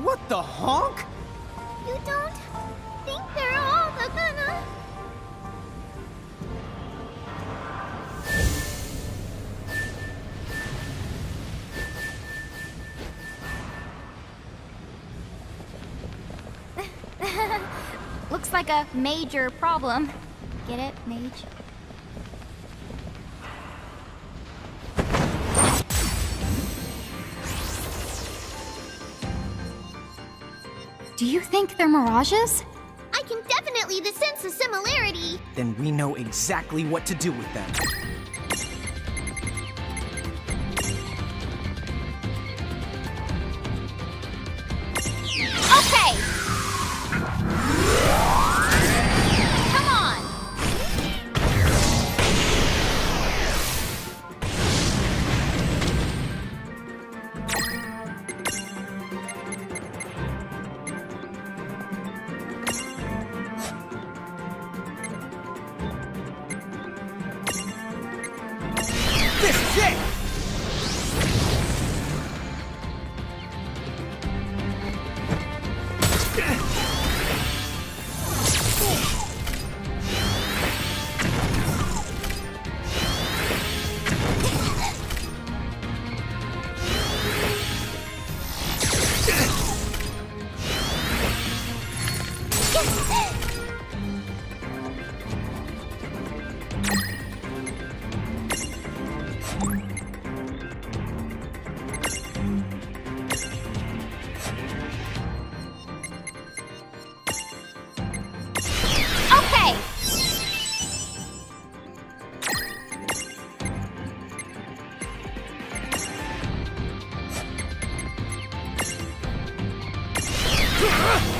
What the honk? You don't think they're all the gonna... Looks like a major problem. Get it, mage? Do you think they're mirages? I can definitely sense a similarity. Then we know exactly what to do with them. Ah!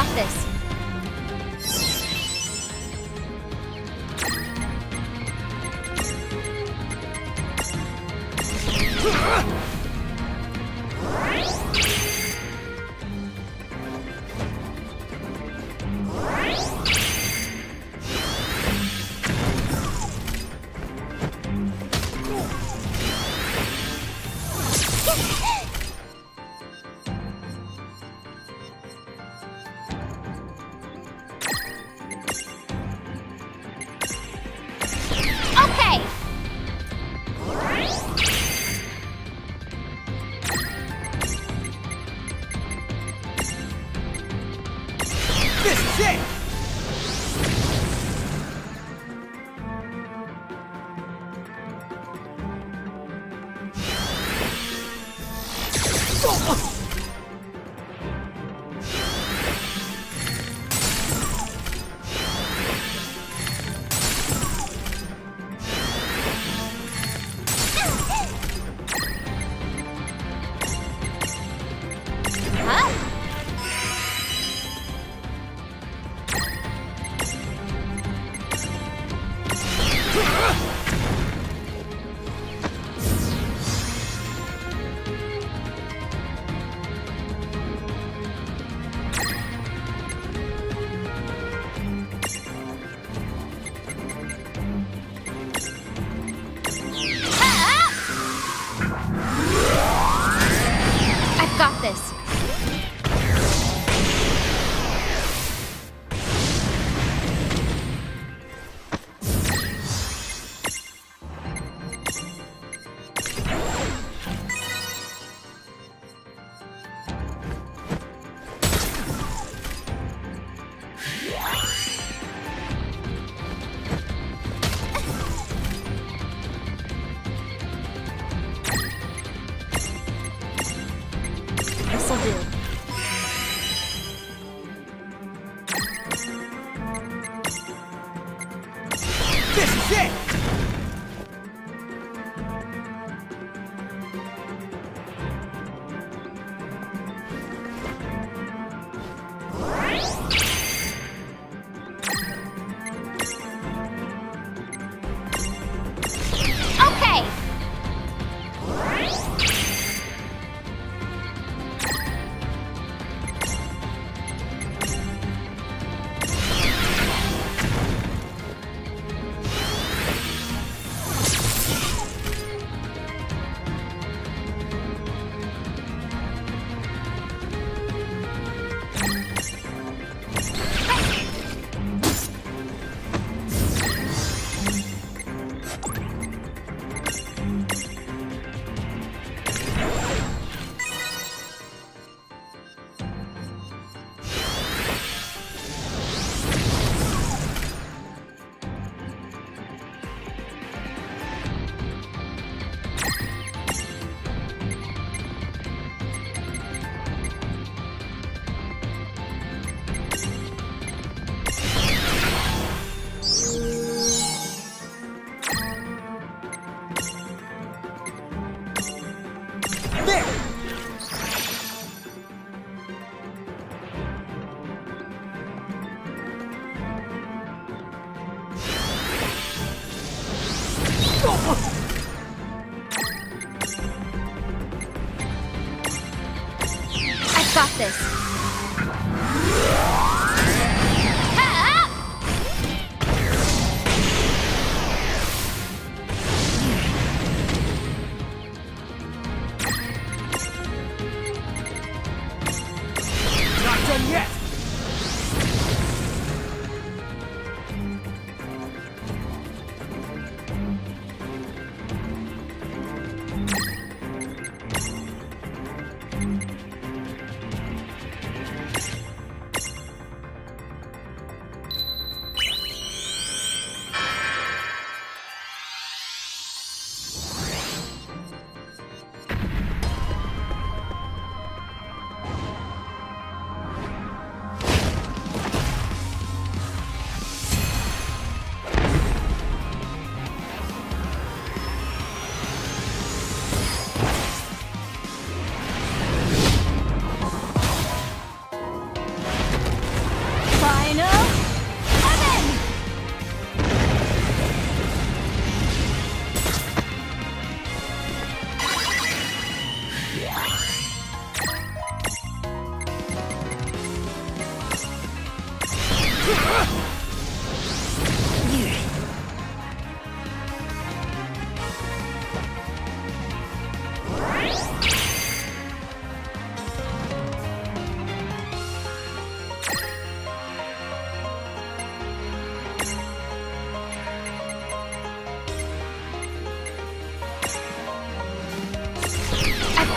got this. There!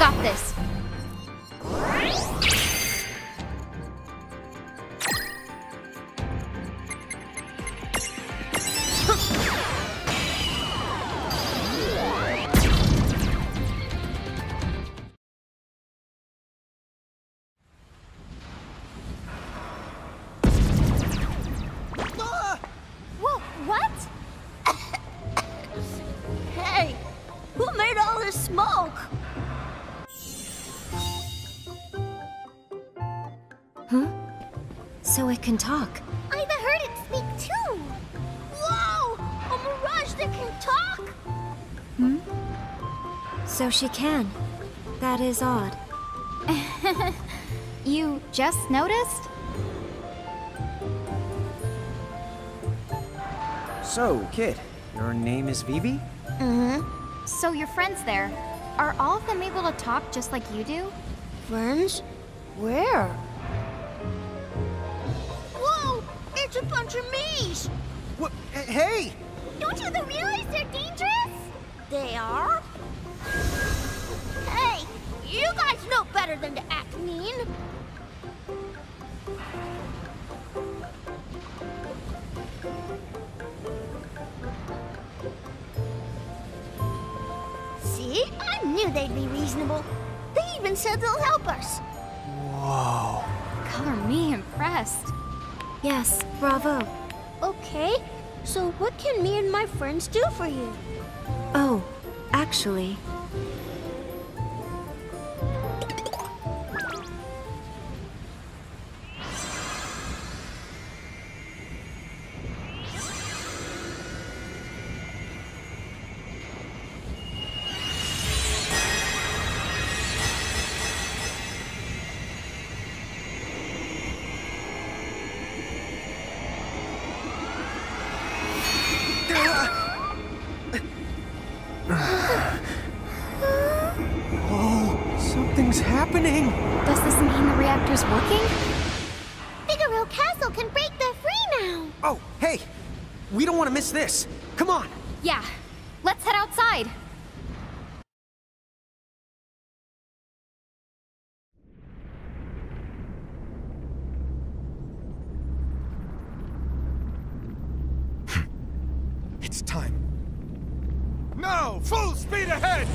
Got this. Huh? So it can talk. I've heard it speak too. Whoa! A mirage that can talk? Hmm? So she can. That is odd. you just noticed? So, kid, your name is Vivi? Mm-hmm. So your friends there, are all of them able to talk just like you do? Friends? Where? It's a bunch of me's! What? Hey! Don't you realize they're dangerous? They are? Hey! You guys know better than to act mean! See? I knew they'd be reasonable. They even said they'll help us. Whoa. Color me impressed. Yes, bravo. Okay, so what can me and my friends do for you? Oh, actually, happening. Does this mean the reactor's working? Figaro Castle can break the free now! Oh, hey! We don't want to miss this. Come on. Yeah. Let's head outside. It's time. Now, full speed ahead!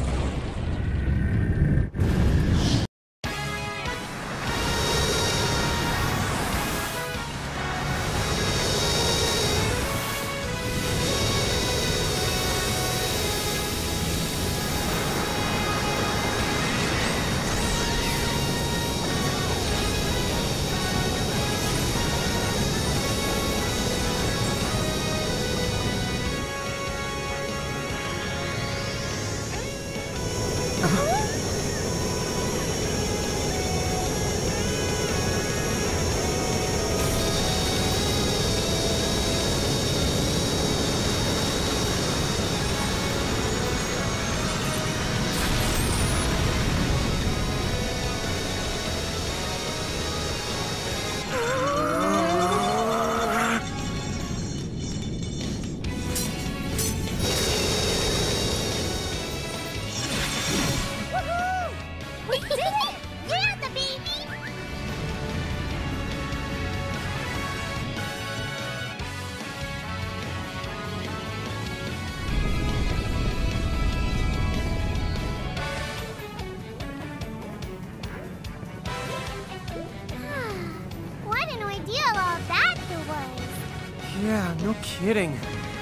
Kidding.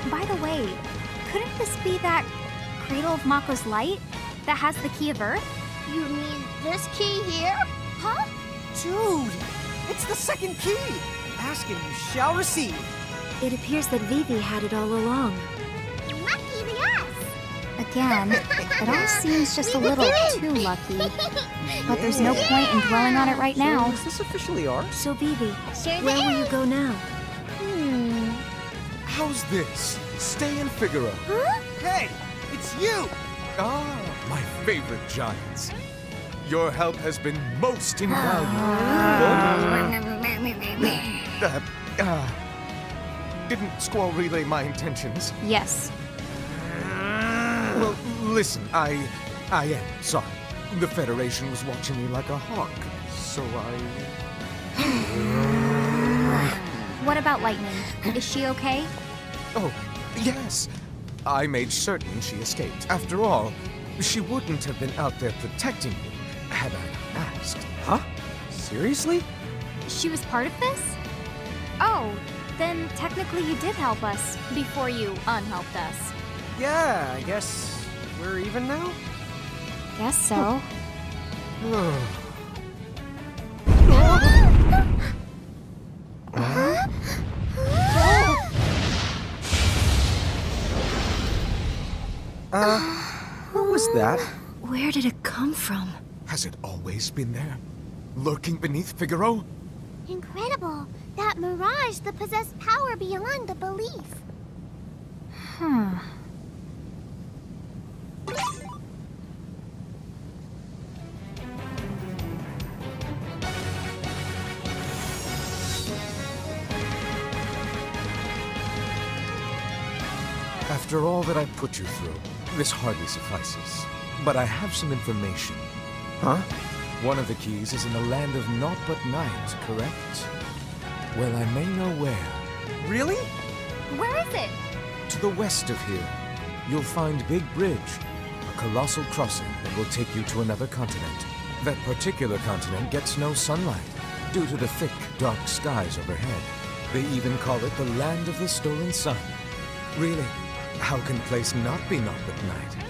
By the way, couldn't this be that Cradle of Mako's light that has the key of Earth? You mean this key here? Huh? Dude, it's the second key. Ask and you shall receive. it appears that Vivi had it all along. Lucky the us! Again, it all seems just a little too lucky. But there's no point in dwelling on it right So, now. is this officially ours? So, Vivi, Sure where will you go now? How's this? Stay in Figaro. Huh? Hey, it's you. Ah, my favorite giants. Your help has been most invaluable. uh, uh, didn't Squall relay my intentions? Yes. Well, listen, I... I am sorry. The Federation was watching me like a hawk, so I... What about Lightning? Is she okay? Oh, yes. I made certain she escaped. After all, she wouldn't have been out there protecting me had I not asked. Huh? Seriously? She was part of this? Oh, then technically you did help us before you unhelped us. Yeah, I guess we're even now. Guess so. Uh, what was that? Where did it come from? Has it always been there? Lurking beneath Figaro? Incredible. That mirage that possessed power beyond the belief. Huh. After all that I put you through, this hardly suffices. But I have some information. Huh? One of the keys is in the land of naught but night, correct? Well, I may know where. Really? Where is it? To the west of here, you'll find Big Bridge, a colossal crossing that will take you to another continent. That particular continent gets no sunlight due to the thick, dark skies overhead. They even call it the Land of the Stolen Sun. Really, how can place not be naught but night?